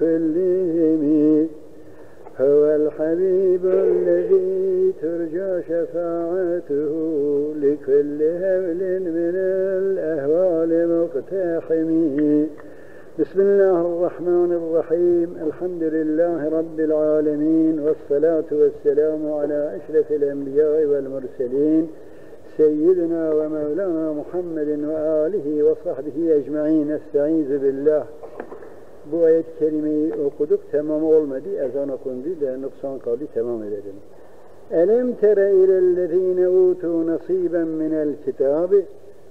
كلهم هو الحبيب الذي ترجى شفاعته لكل هول من الأهوال مقتحم بسم الله الرحمن الرحيم. الحمد لله رب العالمين والصلاة والسلام على أشرف الأنبياء والمرسلين سيدنا ومولانا محمد وآله وصحبه أجمعين. استعيذ بالله. Bu ayet-i kerimeyi okuduk tamam olmadı ezan okundu da noksan kaldı tamam edelim. Elem tere ilellezine utu nasiben minel kitabi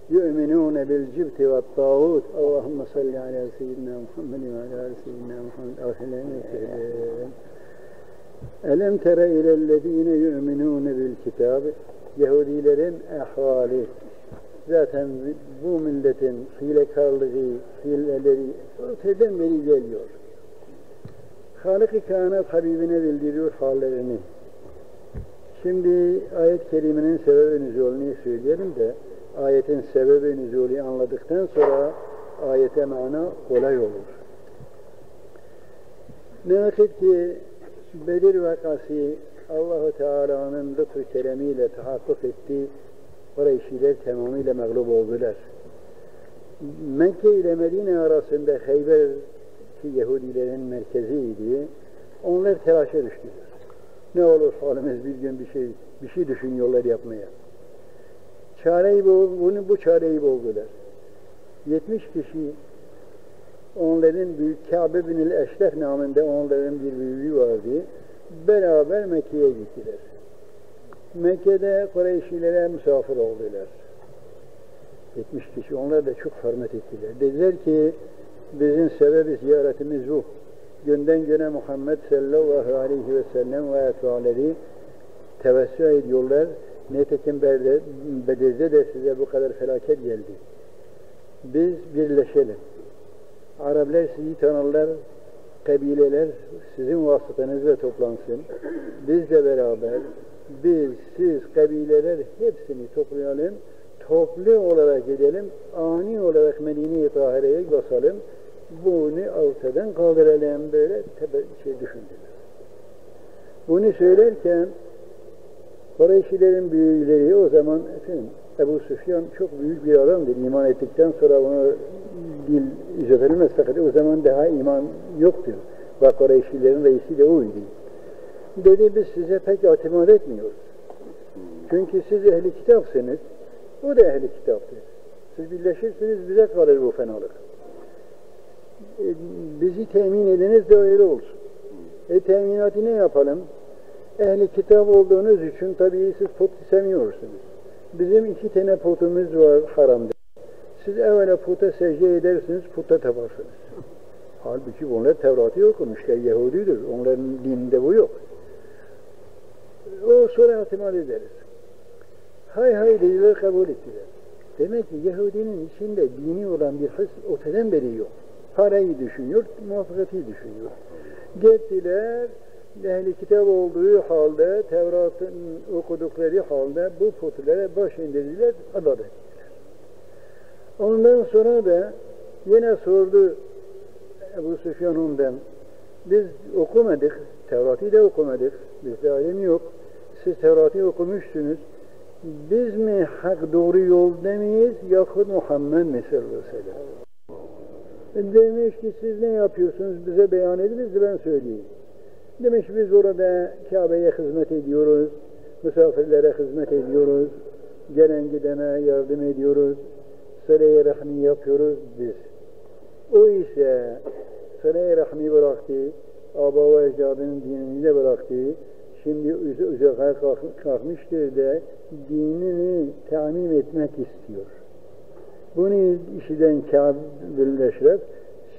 yu'minune bil cibti ve tağut. Allahümme salli ala seyyidina Muhammed ve ala seyyidina Muhammed. Ahlen Elem tere ilellezine yu'minune bil kitabi. Yahudilerin ahvali, zaten bu milletin hilekarlığı, hileleri öteden beri geliyor. Halık-ı Kainat Habibine bildiriyor hallerini. Şimdi ayet-i kerimenin sebebi nüzulünü söyleyelim de ayetin sebebi nüzulü anladıktan sonra ayete mana kolay olur. Ne vakit ki Bedir vakası Allahu Teala'nın lütfu keremiyle tahakkuk ettiği Kureyşiler tamamıyla mağlup oldular. Mekke ile Medine arasında Hayber ki Yahudilerin merkeziydi. Onlar telaşa düştüler. Ne olur halimiz bir gün bir şey bir şey düşünüyorlar yapmaya. Çareyi bu, bunu bu çareyi buldular. 70 kişi onların büyük Kabe bin Eşref namında onların bir büyüğü vardı. Beraber Mekke'ye gittiler. Mekke'de Kureyşilere misafir oldular. 70 kişi. Onlar da çok hürmet ettiler. Dediler ki bizim sebebi ziyaretimiz bu. Günden güne Muhammed sallallahu aleyhi ve sellem ve etvaleri tevessü ediyorlar. Netekim Bedir'de de size bu kadar felaket geldi. Biz birleşelim. Araplar sizi tanırlar, kabileler sizin vasıtanızla toplansın. Biz de beraber biz, siz, kabileler hepsini toplayalım, toplu olarak gidelim, ani olarak Medine-i Tahire'ye basalım, bunu ortadan kaldıralım böyle tebe şey düşündüler. Bunu söylerken Kureyşilerin büyükleri o zaman efendim, Ebu Süfyan çok büyük bir adamdır. İman ettikten sonra onu dil icap edilmez fakat o zaman daha iman yoktu. Ve Kureyşilerin reisi de oydu. Dedi biz size pek itimat etmiyoruz. Çünkü siz ehli kitapsınız. O da ehli kitaptır. Siz birleşirsiniz bize kalır bu fenalık. E, bizi temin ediniz de öyle olsun. E teminatı ne yapalım? Ehli kitap olduğunuz için tabii siz put istemiyorsunuz. Bizim iki tane putumuz var haramda. Siz evvela puta secde edersiniz, puta taparsınız. Halbuki onlar Tevrat'ı okumuşlar, Yahudidir. Onların dininde bu yok. O sonra itimat ederiz. Hay hay dediler, kabul ettiler. Demek ki Yahudinin içinde dini olan bir his öteden beri yok. Parayı düşünüyor, muvaffakati düşünüyor. Gittiler, ehli kitap olduğu halde, Tevrat'ın okudukları halde bu putlara baş indirdiler, ibadet ettiler. Ondan sonra da yine sordu Ebu Süfyan ondan, biz okumadık, Tevrat'ı da okumadık, bizde alim yok. Siz Tevrat'ı okumuşsunuz. Biz mi hak doğru yolda mıyız yahut Muhammed mi sallallahu aleyhi? Demiş ki siz ne yapıyorsunuz bize beyan ediniz ben söyleyeyim. Demiş biz orada Kabe'ye hizmet ediyoruz, misafirlere hizmet ediyoruz, gelen gidene yardım ediyoruz, sıra-i rahmi yapıyoruz biz. O ise sıra-i rahmi bıraktı, aba ve ecdadının dinini de bıraktı, şimdi üzerine kalkmıştır da dinini tamim etmek istiyor. Bunu işiden Kâb birleşerek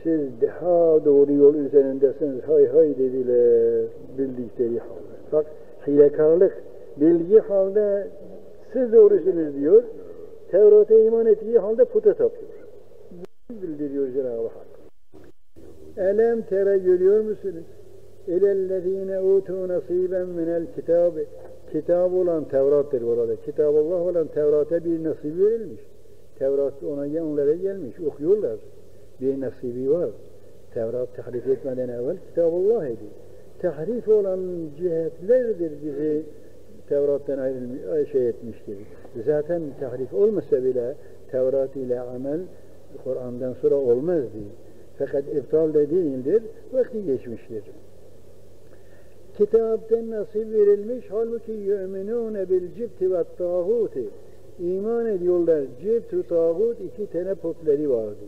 siz daha doğru yol üzerindesiniz hay hay dediler bildikleri halde. Bak hilekarlık bilgi halde siz doğrusunuz diyor. Tevrat'a iman ettiği halde puta tapıyor. Bildiriyor Cenab-ı Hak. Elem tere görüyor musunuz? İlellezine utu nasiben minel kitabı. Kitab olan Tevrat'tır burada. Kitabullah olan Tevrat'a bir nasibi verilmiş. Tevrat ona onlara gelmiş. Okuyorlar. Bir nasibi var. Tevrat tahrif etmeden evvel Kitabullah idi. Tahrif olan cihetlerdir bizi Tevrat'tan ayrılmış, şey etmiştir. Zaten tahrif olmasa bile Tevrat ile amel Kur'an'dan sonra olmazdı. Fakat iptal de değildir, vakti geçmiştir. Kitaptan nasip verilmiş, halbuki yu'minûne bil cibti ve tağuti. İman ediyorlar, cibt tağut iki tane putları vardı.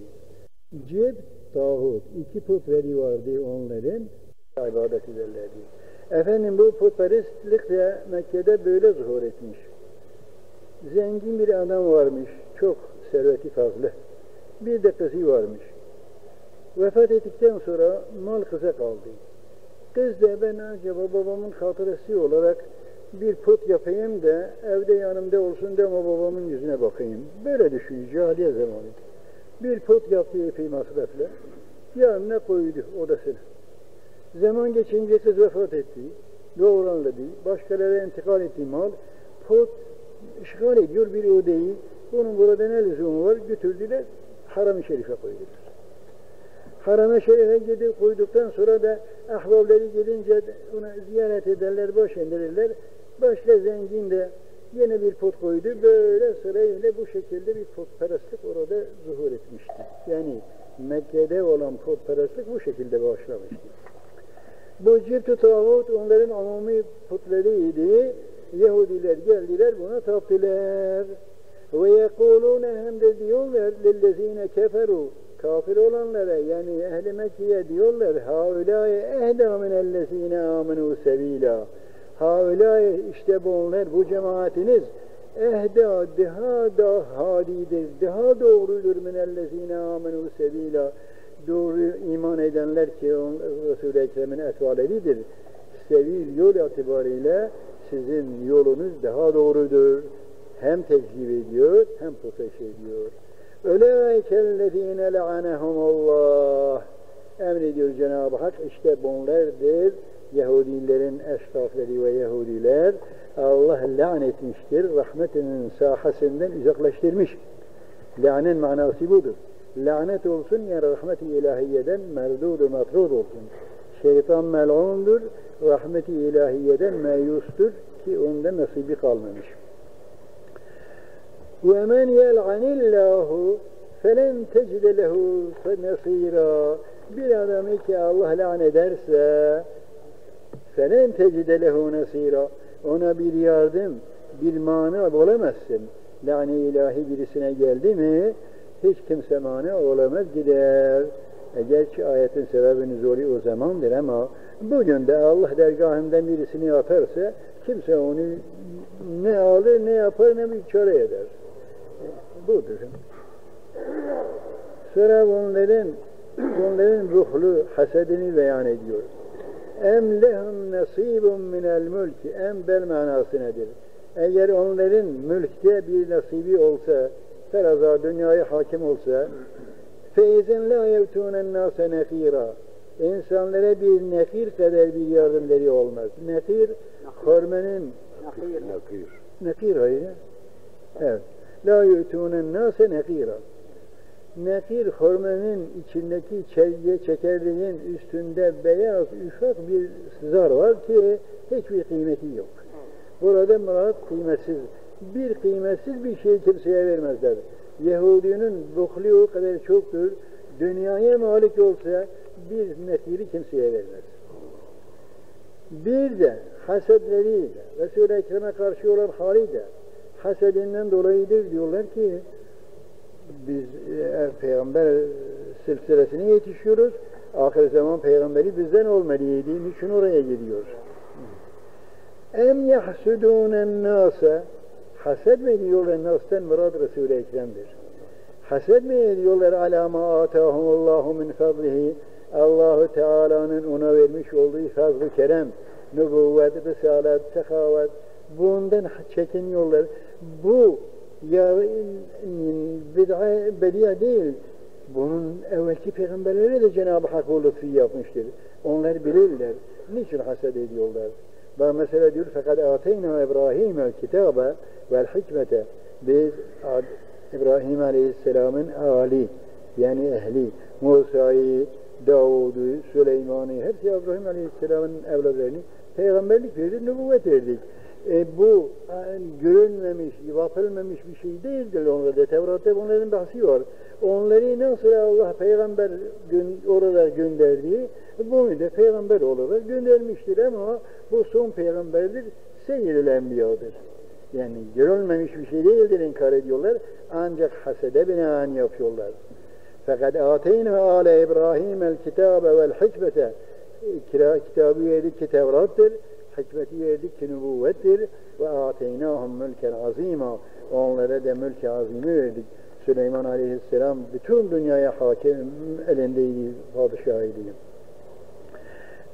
Cibt, tağut, iki putları vardı onların, ibadet ederlerdi. Efendim bu putperestlik de Mekke'de böyle zuhur etmiş. Zengin bir adam varmış, çok serveti fazla. Bir de kızı varmış. Vefat ettikten sonra mal kıza kaldı. Da ben acaba babamın hatırası olarak bir put yapayım da evde yanımda olsun da ama babamın yüzüne bakayım. Böyle düşün, cahiliye zamanı. Bir put yaptı epey masrafla. Yanına koydu odasına. Zaman geçince kız vefat etti. Doğranladı. Başkalarına intikal etti mal. Put işgal ediyor bir odayı. Bunun burada ne lüzumu var? Götürdüler. Haram-ı Şerif'e koydular. Haram-ı Şerif'e gidip koyduktan sonra da ahbabları gelince ona ziyaret ederler, boş indirirler. Başka zengin de yine bir pot koydu. Böyle sırayla bu şekilde bir putperestlik orada zuhur etmişti. Yani Mekke'de olan putperestlik bu şekilde başlamıştı. Bu cilt-i onların amumi putlarıydı. Yahudiler geldiler buna taptılar. Ve yekulune hem de diyorlar lillezine keferu kafir olanlara yani ehli Mekke'ye diyorlar haulâye ehda minellezine amenu sevîlâ haulâye işte bunlar bu cemaatiniz ehda daha da hadidir daha doğrudur minellezine amenu sevîlâ doğru iman edenler ki Resul-i Ekrem'in etvaleridir. Sevil yol itibariyle sizin yolunuz daha doğrudur. Hem tekzip ediyor hem proteş ediyor. Öleikellezine le'anehumullah emrediyor Cenab-ı Hak işte bunlardır. Yahudilerin eşrafları ve Yahudiler. Allah lanetmiştir rahmetinin sahasından uzaklaştırmış. Lanen manası budur. Lanet olsun yani rahmet-i ilahiyeden merdud-u matrud olsun. Şeytan mel'undur rahmet-i ilahiyeden meyustur ki onda nasibi kalmamış وَمَنْ يَلْعَنِ اللّٰهُ فَلَنْ تَجِدَ لَهُ نَصِيرًا Bir adamı ki Allah lan ederse فَلَنْ تَجِدَ لَهُ نَصِيرًا Ona bir yardım, bir mani olamazsın. Lani ilahi birisine geldi mi hiç kimse mani olamaz gider. E, gerçi ayetin sebebini zori o zamandır ama bugün de Allah dergahından birisini atarsa kimse onu ne alır ne yapar ne bir çare eder budur. Sonra bunların bunların ruhlu hasedini beyan ediyor. Em lehum nasibun minel mülki em bel manası nedir? Eğer onların mülkte bir nasibi olsa, feraza dünyaya hakim olsa, feyzen la yevtunen nase nefira. İnsanlara bir nefir kadar bir yardımları olmaz. Nefir, hürmenin Nakir. Nakir. Nekir hayır. Evet. La yutunen nase nekira. Nekir hurmenin içindeki çelge çekirdeğin üstünde beyaz ufak bir zar var ki hiçbir kıymeti yok. Burada murat kıymetsiz. Bir kıymetsiz bir şey kimseye vermezler. Yahudinin buhli o kadar çoktur. Dünyaya malik olsa bir nekiri kimseye vermez. Bir de hasedleriyle, Resul-i Ekrem'e karşı olan haliyle, hasedinden dolayıdır diyorlar ki biz e, peygamber silsilesine yetişiyoruz. Ahir zaman peygamberi bizden olmalıydı. Niçin oraya gidiyor? Em yahsudûnen nâse Hased mi ediyorlar? Nas'tan murad Resul-i Ekrem'dir. Hased mi ediyorlar? Alâmâ âtâhumullahu min fadlihi Allahu Teala'nın ona vermiş olduğu fazl-ı kerem, nübüvvet, risalet, sehavet, bundan çekiniyorlar. Bu ya bid'a bedia değil. Bunun evvelki peygamberlere de Cenab-ı Hak o lütfu yapmıştır. Onlar bilirler. Niçin haset ediyorlar? Bak mesela diyor fakat ateyna İbrahim'e kitabe vel hikmete biz İbrahim Aleyhisselam'ın Ali yani ehli Musa'yı Davud'u, Süleyman'ı, hepsi İbrahim Aleyhisselam'ın evlatlarını peygamberlik verdik, nübüvvet verdik. E, bu yani görülmemiş, yapılmamış bir şey değildir onlarda. Tevrat'ta bunların bahsi var. Onları nasıl Allah peygamber gün, orada gönderdiği, bunu da peygamber olarak göndermiştir ama bu son peygamberdir, seyyid-i enbiyadır. Yani görülmemiş bir şey değildir inkar ediyorlar. Ancak hasede binaen yapıyorlar. Fakat ateyna ale İbrahim el kitabe vel hikmete kitabı verdik ki Tevrat'tır, hikmeti verdik ki nübüvvettir ve ateynahum mülken azima onlara da mülk azimi verdik. Süleyman Aleyhisselam bütün dünyaya hakim elindeydi, padişahıydı.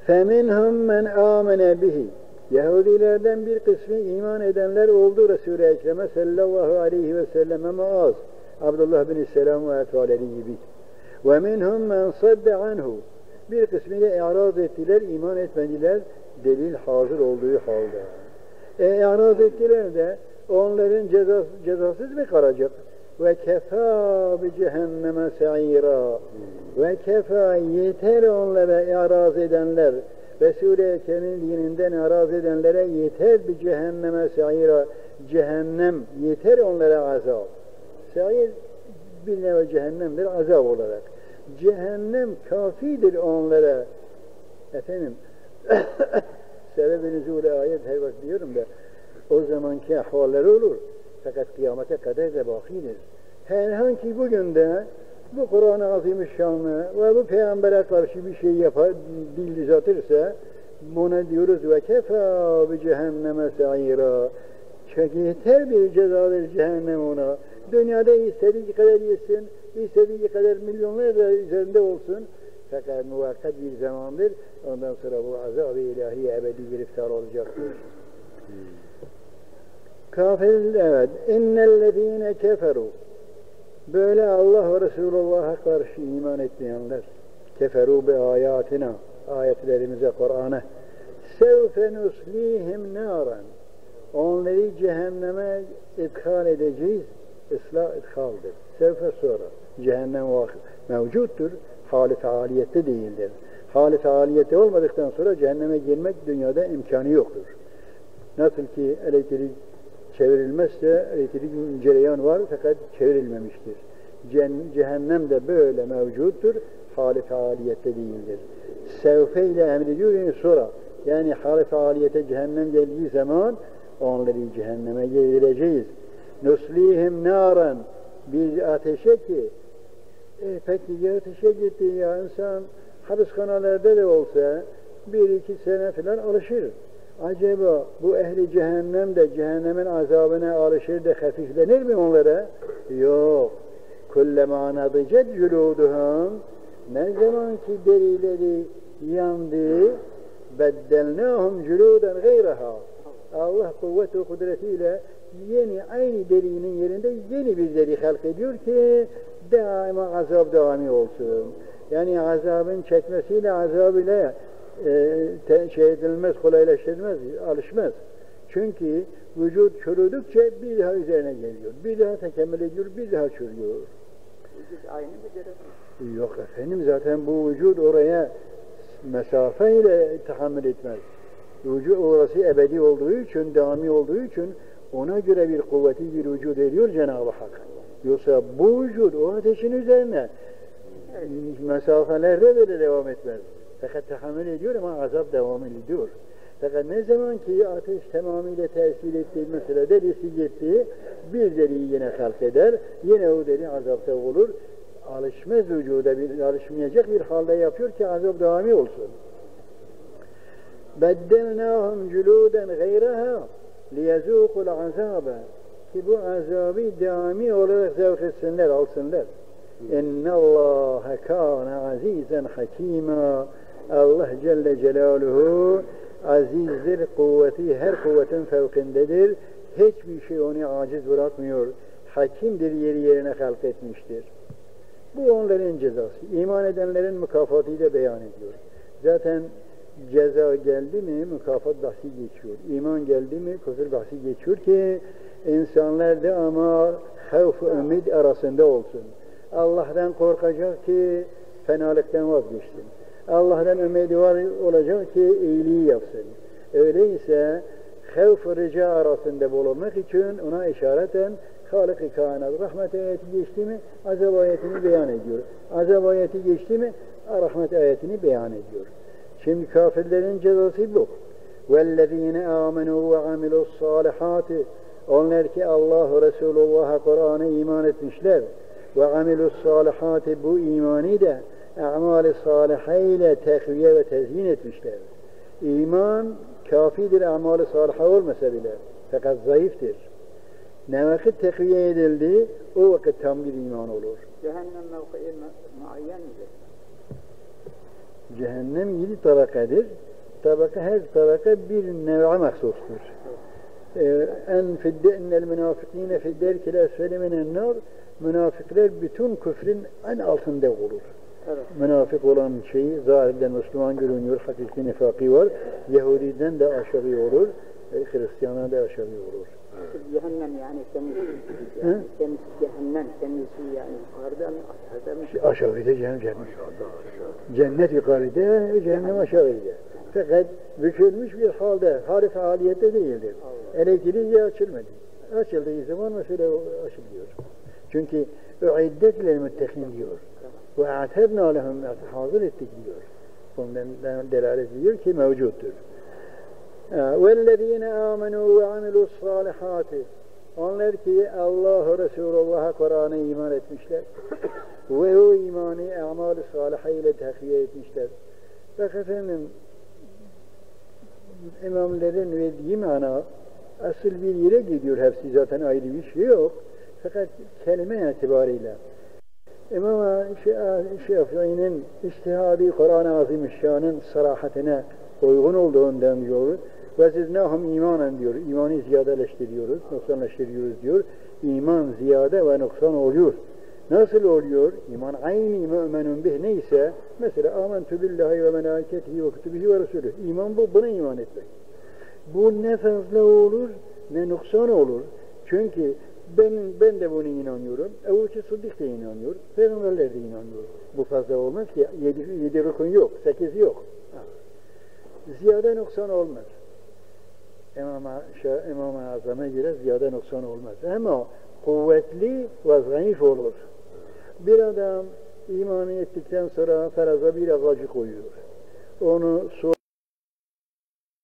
فَمِنْهُمْ مَنْ آمَنَ بِهِ Yahudilerden bir kısmı iman edenler oldu Resul-i Ekrem'e sallallahu aleyhi ve sellem ama az. Abdullah bin Selam ve etvaleri gibi. وَمِنْهُمْ مَنْ صَدَّ عَنْهُ Bir kısmı da i'raz ettiler, iman etmediler, delil hazır olduğu halde. E, ettiler de onların cezası, cezasız mı kalacak? Ve kefa bi cehenneme se'ira. Ve kefa yeter onlara i'raz edenler. Resul-i Ekrem'in araz edenlere yeter bir cehenneme se'ira. Cehennem yeter onlara azap. Se'ir bir nevi cehennemdir azap olarak. Cehennem kafidir onlara. Efendim sebebi nüzul ayet her vakit diyorum da o zamanki ahvalleri olur. Fakat kıyamete kadar da bakidir. Herhangi bugün de bu Kur'an-ı Azimüşşanlı ve bu peygambere karşı bir şey yapar, dil uzatırsa buna diyoruz ve kefa bi cehenneme sa'ira. Çünkü yeter bir cezadır cehennem ona. Dünyada istediği kadar yesin, istediği kadar milyonlarca üzerinde olsun. Fakat muvakkat bir zamandır. Ondan sonra bu azab-ı ilahi ebedi giriftar olacaktır. Hmm. Kafir, evet. İnnellezine keferu. Böyle Allah ve Resulullah'a karşı iman etmeyenler. Keferu bi ayatina. Ayetlerimize, Kur'an'a. Sevfe nuslihim naran. Onları cehenneme idhal edeceğiz. Islah idhaldir. Sevfe sonra. Cehennem mevcuttur. Hali faaliyette değildir. Hali faaliyette olmadıktan sonra cehenneme girmek dünyada imkanı yoktur. Nasıl ki elektrik çevrilmezse elektrik cereyan var fakat çevrilmemiştir. Cehennem de böyle mevcuttur. Hali faaliyette değildir. Sevfe ile emrediyor sonra. Yani hali faaliyete cehennem geldiği zaman onları cehenneme girdireceğiz. Nuslihim naran bir ateşe ki e, peki ya ateşe gitti ya insan hapishanelerde de olsa bir iki sene falan alışır. Acaba bu ehli cehennem de cehennemin azabına alışır da hafiflenir mi onlara? Yok. Kullema nadıcet culuduhum ne zaman ki derileri yandı beddelnahum culuden gayraha Allah kuvvet ve kudretiyle yeni aynı derinin yerinde yeni bir deri halk ediyor ki daima azap devamı olsun. Yani azabın çekmesiyle azab ile e, şey edilmez, kolaylaştırılmaz, alışmaz. Çünkü vücut çürüdükçe bir daha üzerine geliyor. Bir daha tekemmül ediyor, bir daha çürüyor. Vücut aynı mı Yok efendim zaten bu vücut oraya mesafeyle tahammül etmez. Vücut orası ebedi olduğu için, devamı olduğu için ona göre bir kuvveti bir vücut ediyor Cenab-ı Hak. Yoksa bu vücut o ateşin üzerine mesafelerde böyle devam etmez. Fakat tahammül ediyor ama azap devam ediyor. Fakat ne zaman ki ateş tamamıyla tesir etti, mesela derisi gitti, bir deriyi yine halk eder, yine o deri azapta olur. Alışmaz vücuda, bir, alışmayacak bir halde yapıyor ki azap devamı olsun. Beddelnâhum culûden gayraha liyezûkul azabe ki bu azabı devamı olarak zevk etsinler, alsınlar. İnne Allahe kâne azizen hakîmâ Allah Celle Celaluhu azizdir, kuvveti her kuvvetin fevkindedir. Hiçbir şey onu aciz bırakmıyor. Hakimdir, yeri yerine halk etmiştir. Bu onların cezası. İman edenlerin mükafatıyla beyan ediyor. Zaten ceza geldi mi mükafat bahsi geçiyor. İman geldi mi küfür bahsi geçiyor ki insanlar da ama havf ümit arasında olsun. Allah'tan korkacak ki fenalıktan vazgeçsin. Allah'tan ümidi var olacak ki iyiliği yapsın. Öyleyse havf rica arasında bulunmak için ona işareten Halık-ı kainat rahmet ayeti geçti mi azap ayetini beyan ediyor. Azap ayeti geçti mi rahmet ayetini beyan ediyor. Şimdi kafirlerin cezası bu. وَالَّذ۪ينَ آمَنُوا وَعَمِلُوا الصَّالِحَاتِ onlar ki Allah Resulullah'a Kur'an'a iman etmişler. Ve amilus salihati bu imani de amali salihe ile tekviye ve tezyin etmişler. İman kafidir amali salihe olmasa bile. Fakat zayıftır. Ne vakit tekviye edildi o vakit tam bir iman olur. Cehennem mevkii muayyen midir? Cehennem yedi tabakadır. Tabaka her tabaka bir nev'e mahsustur. Ee, en fiddennel münafıkine fidderkil esfeli minen nar münafıklar bütün küfrün en altında olur. Evet. Münafık olan şeyi zahirden Müslüman görünüyor, hakiki nifakı var. Yahudiden de aşağı olur, e, Hristiyan'a da aşağı olur. Cehennem yani temiz. Yani temiz cehennem temizliği yani yukarıda mı aşağıda mı? Aşağıda cehennem cennet. Cennet yukarıda, cehennem aşağıda. Fakat bükülmüş bir halde, hali faaliyette değildir Elektriği açılmadı. Açıldığı zaman mesela açılıyor. Çünkü üiddet lil müttekin diyor. Ve a'tedna lehum hazır ettik diyor. Bundan delalet ediyor ki mevcuttur. وَالَّذ۪ينَ آمَنُوا وَعَمِلُوا الصَّالِحَاتِ Onlar ki Allah Resulullah'a Kur'an'a iman etmişler. ve o imanı amal-i salihe ile tahkiye etmişler. Bak efendim imamların verdiği mana asıl bir yere gidiyor hepsi zaten ayrı bir şey yok. Fakat kelime itibariyle İmam Şafii'nin iştihadi Kur'an-ı Azimüşşan'ın sarahatine uygun olduğundan diyor. Ve ziznahum imanen diyor. İmanı ziyadeleştiriyoruz, noksanlaştırıyoruz diyor. İman ziyade ve noksan oluyor. Nasıl oluyor? İman aynı müminun bih neyse mesela amentü billahi ve melaketihi ve kütübihi ve resulü. İman bu, buna iman etmek. Bu ne fazla olur ne noksan olur. Çünkü ben ben de buna inanıyorum. Ebu Bekir Sıddık da inanıyor. Peygamberler de inanıyor. Bu fazla olmaz ki. Yedi, yedi rukun yok. Sekiz yok. Ziyade noksan olmaz. İmam-ı İmam Azam'a göre ziyade noksan olmaz. Ama kuvvetli ve zayıf olur. Bir adam imanı ettikten sonra faraza bir ağacı koyuyor. Onu su